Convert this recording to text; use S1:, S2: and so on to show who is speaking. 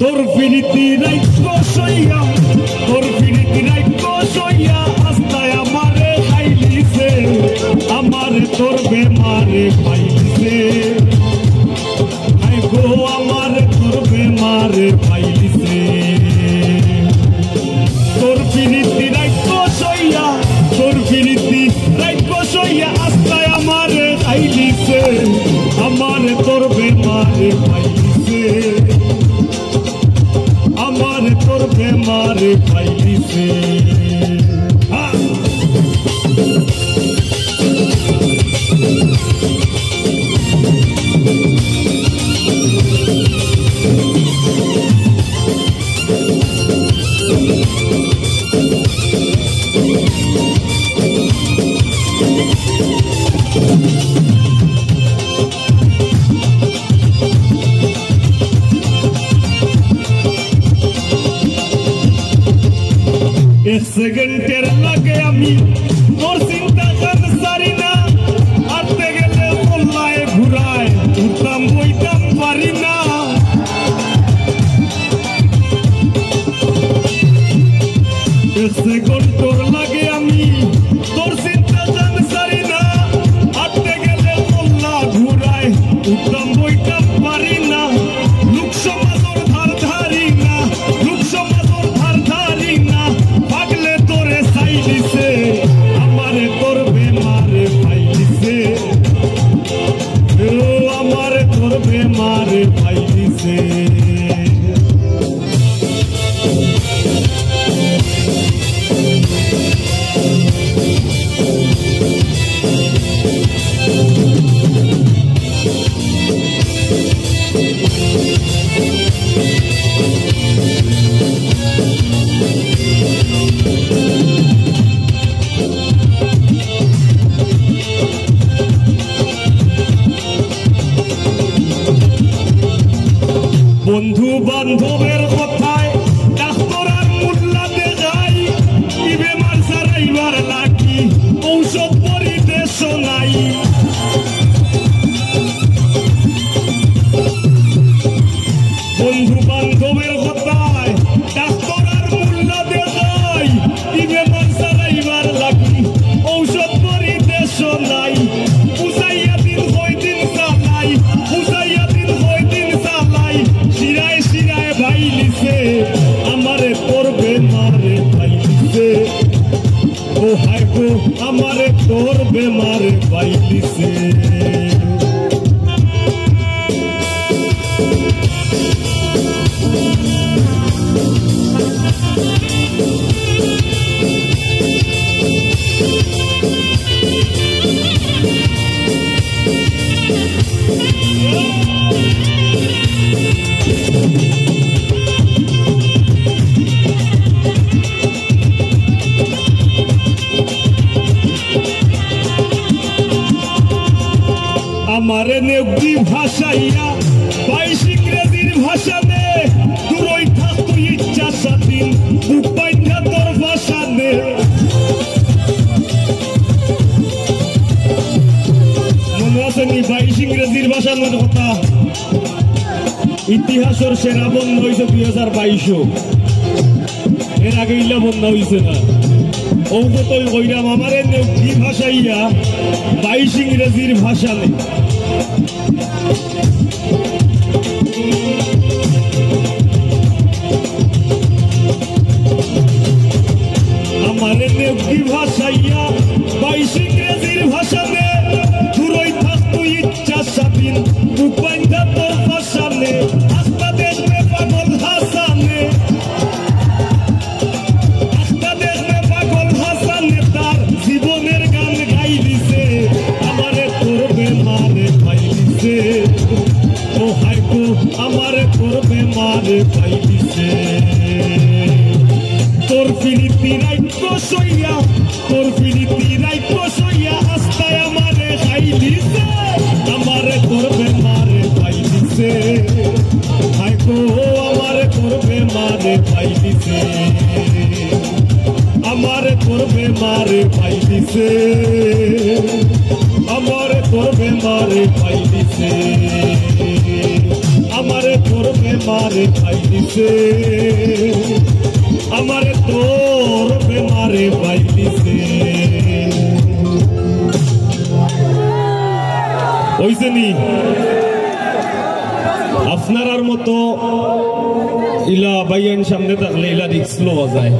S1: তোর ফিরিতি রাইকো সইয়া তোর ফিরিতি রাইকো সইয়া আস্তায় আমারে খাইলিছে আমারে তোর বেমারে বেমারে পাইলিছে আমার তোর বেমারে পাইলিছে এক সেকেন্ডের লাগে আমি তোর চিন্তা কান সারি না আনতে গেলে মোল্লায় ঘুরায় উঠতাম বইতাম পারি না এক বন্ধু বান্ধবের কথায় gente. আমারে নেবদি ভাষাইয়া, বাইশ ইংরেজির ভাষা নে দূরই থাকতো ইচ্ছা স্বাধীন উপাইটা তোর ভাষা নে মনে কথা? ইতিহাসের সেরা বন্ধ হয়েছে দুই না। ভাষা নেই Yeah. তোর পিড়িতি রাইপ্য সইয়া তোর পিড়িতি রাইপ্য সইয়া আস্তায় আমারে খাই দিছে আমারে করবে মারে পাই দিছে হাইকো আমারে করবে মারে পাই দিছে আমারে করবে মারে পাই দিছে আমারে করবে মারে পাই দিছে আমারে করবে মারে পাই দিছে ওইছে নি আপনার মতো ইলা বাইয়ান সামনে থাকলে ইলা রিক্স লওয়া যায়।